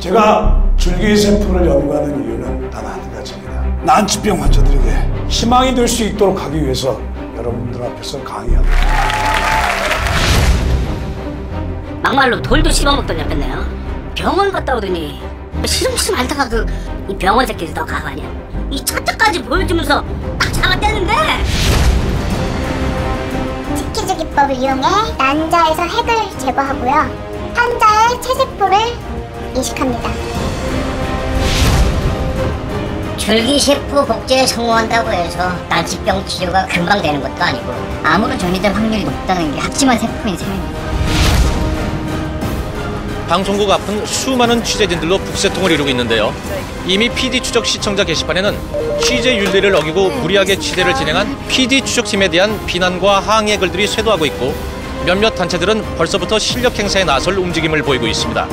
제가 줄기세포를 연구하는 이유는 단 한 가지입니다. 난치병 환자들에게 희망이 될 수 있도록 하기 위해서 여러분들 앞에서 강의합니다. 막말로 돌도 씹어먹던 였겠네요. 병원 갔다 오더니 뭐 시름시름 앓다가 그 이 병원 새끼들 더 가관이야. 이 차트까지 보여주면서 딱 잡아떼는데 지키주기법을 이용해 난자에서 핵을 제거하고요. 환자의 체세포를 이식합니다. 줄기세포 복제에 성공한다고 해서 난치병 치료가 금방 되는 것도 아니고 암으로 전이될 확률이 높다는 게 합심한 세포인 셈입니다. 방송국 앞은 수많은 취재진들로 북새통을 이루고 있는데요. 이미 PD 추적 시청자 게시판에는 취재 윤리를 어기고 무리하게 취재를 진행한 PD 추적팀에 대한 비난과 항의 글들이 쇄도하고 있고 몇몇 단체들은 벌써부터 실력 행사에 나설 움직임을 보이고 있습니다.